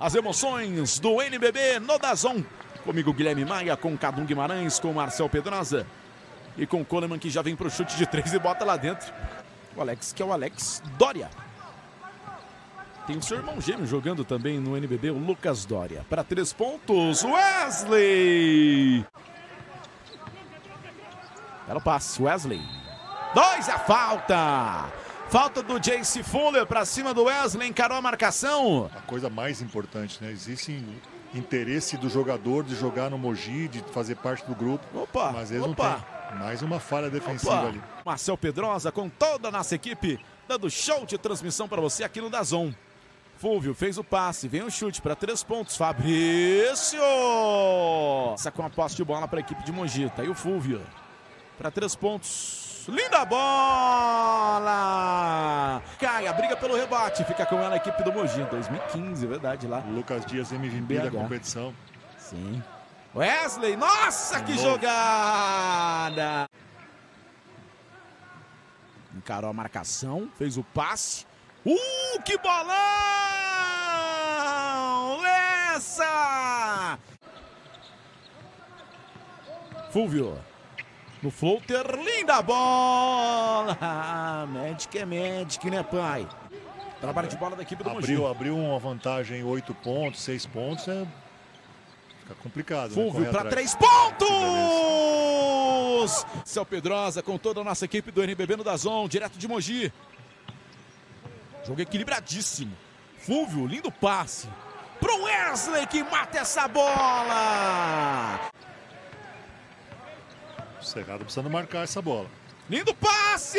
As emoções do NBB no Dazon. Comigo Guilherme Maia, com Cadum Guimarães, com Marcel Pedrosa e com Coleman que já vem pro chute de três e bota lá dentro. O Alex, que é o Alex Dória. Tem o seu irmão gêmeo jogando também no NBB, o Lucas Dória. Para três pontos, Wesley. Belo passe, Wesley. Dois a falta. Falta do Jace Fuller para cima do Wesley, encarou a marcação. A coisa mais importante, né? Existe interesse do jogador de jogar no Mogi, de fazer parte do grupo. Opa, mas eles opa. não têm. Mais uma falha defensiva Opa. ali. Marcel Pedrosa com toda a nossa equipe, dando show de transmissão para você aqui no Dazon. Fúvio fez o passe, vem o chute para três pontos. Fabrício! Essa com a posse de bola para a equipe de Mogi. Tá aí o Fúvio. Para três pontos. Linda bola! Cai, a briga pelo rebate. Fica com ela a equipe do Mogi. 2015, verdade, lá. Lucas Dias, MVP da competição. Sim. Wesley, nossa, que Novo. jogada! Encarou a marcação, fez o passe. Uh, que bolão! Lessa! Fúvio. No floater, linda bola! Magic é Magic, né, pai? Trabalho de bola da equipe do Mogi. Abriu, abriu uma vantagem 8 pontos, 6 pontos. É... Fica complicado. né? Fulvio Correr para atrás. três pontos! Céu Pedrosa com toda a nossa equipe do NBB no Dazon, direto de Mogi. Jogo equilibradíssimo. Fulvio, lindo passe. Pro Wesley que mata essa bola! Cerrado precisando marcar essa bola. Lindo passe!